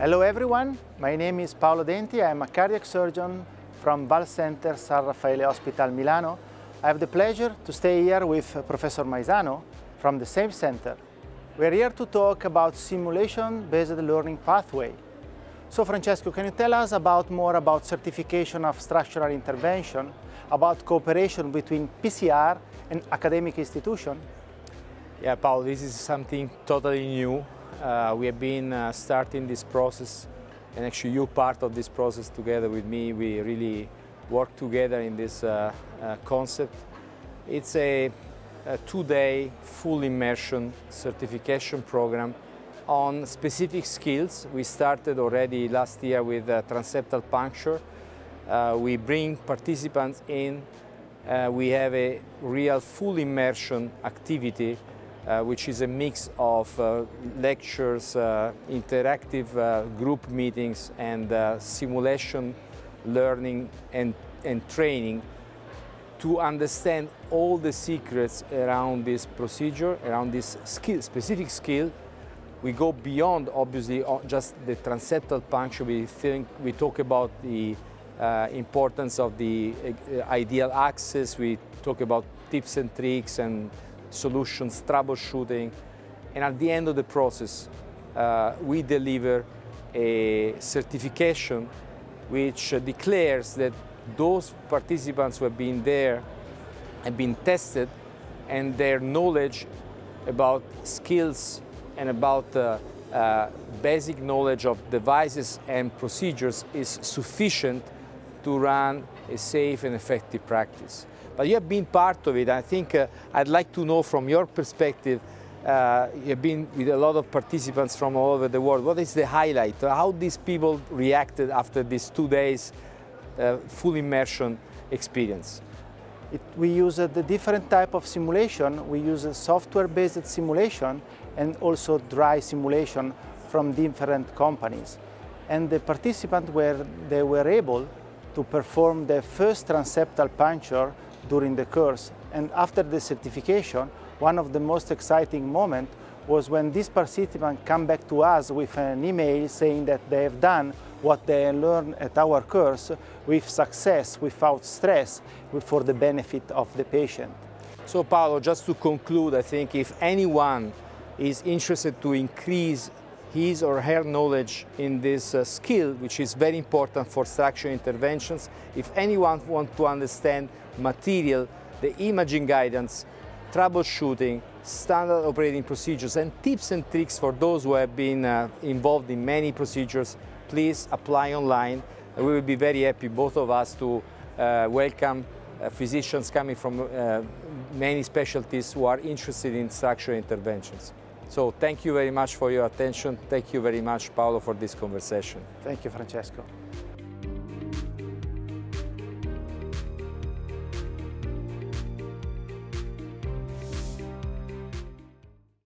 Hello everyone, my name is Paolo Denti. I am a cardiac surgeon from Val Center San Raffaele Hospital Milano. I have the pleasure to stay here with Professor Maisano from the same center. We are here to talk about simulation-based learning pathway. So Francesco, can you tell us about more about certification of structural intervention, about cooperation between PCR and academic institution? Yeah, Paul, this is something totally new. Uh, we have been uh, starting this process, and actually you part of this process together with me. We really work together in this uh, uh concept. It's a, a two-day full immersion certification program on specific skills. We started already last year with uh, transseptal puncture. Uh, we bring participants in. we have a real full immersion activity which is a mix of uh, lectures, uh, interactive uh, group meetings, and uh, simulation learning and, and training to understand all the secrets around this procedure, around this skill, specific skill. We go beyond, obviously, just the transseptal puncture. We think we talk about the uh, importance of the ideal access. We talk about tips and tricks and solutions, troubleshooting, and at the end of the process, uh, we deliver a certification which declares that those participants who have been there have been tested and their knowledge about skills and about uh, uh, basic knowledge of devices and procedures is sufficient to run a safe and effective practice. But you have been part of it. I think uh, I'd like to know from your perspective, uh, you've been with a lot of participants from all over the world. What is the highlight? How these people reacted after these two days uh, full immersion experience? It, we use a different type of simulation. We use a software-based simulation and also dry simulation from different companies. And the participants were, they were able to perform the first transseptal puncture during the course. And after the certification, one of the most exciting moments was when this participant come back to us with an email saying that they have done what they learned at our course with success, without stress, for the benefit of the patient. So Paolo, just to conclude, I think if anyone is interested to increase his or her knowledge in this uh, skill, which is very important for structural interventions. If anyone wants to understand material, the imaging guidance, troubleshooting, standard operating procedures, and tips and tricks for those who have been uh, involved in many procedures, please apply online. We will be very happy, both of us, to uh, welcome uh, physicians coming from uh, many specialties who are interested in structural interventions. So thank you very much for your attention. Thank you very much, Paolo, for this conversation. Thank you, Francesco.